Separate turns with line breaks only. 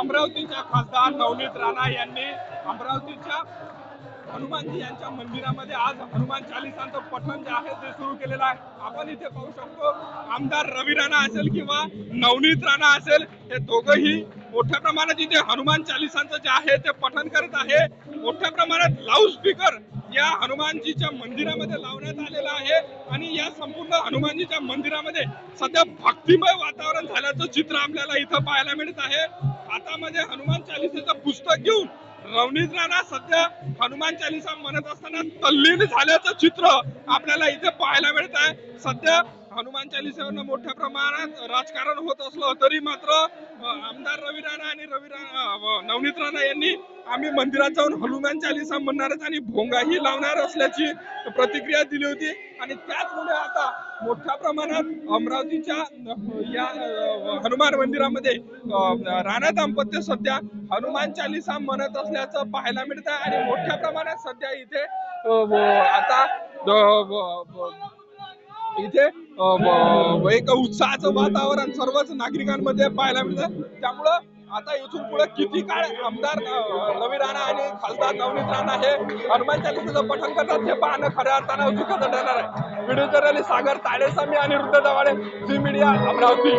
अमरावतीच्या खासदार नवनीत राणा यांनी अमरावतीच्या हनुमानजी यांच्या मंदिरामध्ये आज हनुमान चालिसांचं पठण जे आहे ते सुरू केलेलं आहे. आपण इथे पाहू शकतो आमदार रवी राणा असेल किंवा नवनीत राणा असेल हे दोघंही मोठ्या प्रमाणात इथे हनुमान चालिसांचं जे आहे ते पठण करत आहे. मोठ्या प्रमाणात लाऊड स्पीकर या हनुमानजीच्या मंदिरामध्ये लावण्यात आलेला आहे आणि या संपूर्ण हनुमानजीच्या मंदिरामध्ये सध्या भक्तिमय वातावरण झाल्याचं चित्र आपल्याला इथं पाहायला मिळत आहे. हातामध्ये हनुमान चालिसेचं पुस्तक घेऊन रवनीत राणा सध्या हनुमान चालिसा म्हणत असताना तल्लीन झाल्याचं चित्र आपल्याला इथे पाहायला मिळत आहे सध्या हनुमान चालिसेवरनं मोठ्या प्रमाणात राजकारण होत असलं तरी मात्र आमदार रवी राणा आणि रवी राणा नवनीत राणा यांनी आम्ही मंदिरात जाऊन हनुमान चालिसा म्हणणारच आणि भोंगाही लावणार असल्याची प्रतिक्रिया दिली होती. आणि त्याचमुळे आता मोठ्या प्रमाणात अमरावतीच्या या हनुमान मंदिरामध्ये राणा दाम्पत्य सध्या हनुमान चालिसा म्हणत असल्याचं पाहायला मिळत आहे आणि मोठ्या प्रमाणात सध्या इथे आता इथे एक उत्साहाचं वातावरण सर्वच नागरिकांमध्ये पाहायला मिळतं त्यामुळं आता इथून पुढे किती काळ आमदार रवी राणा आणि खासदार नवनीत राणा हे हनुमान चालिसाचं पठण करतात हे पाहणं खऱ्या अर्थानं औत्सुक्याचं ठरणार आहे. व्हिडिओ जर्नलिस्ट सागर ताडेसामी आणि वृद्ध दवाडे झी मीडिया अमरावती.